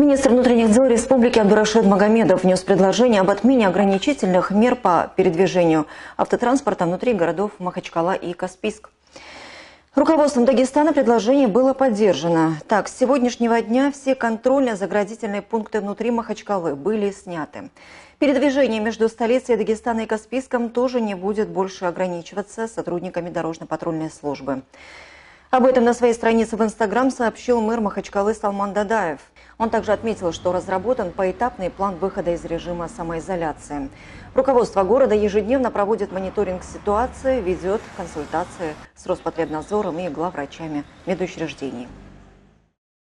Министр внутренних дел Республики Абдурашид Магомедов внес предложение об отмене ограничительных мер по передвижению автотранспорта внутри городов Махачкала и Каспийск. Руководством Дагестана предложение было поддержано. Так, с сегодняшнего дня все контрольно-заградительные пункты внутри Махачкалы были сняты. Передвижение между столицей Дагестана и Каспийском тоже не будет больше ограничиваться сотрудниками дорожно-патрульной службы. Об этом на своей странице в Инстаграм сообщил мэр Махачкалы Салман Дадаев. Он также отметил, что разработан поэтапный план выхода из режима самоизоляции. Руководство города ежедневно проводит мониторинг ситуации, ведет консультации с Роспотребнадзором и главврачами медучреждений.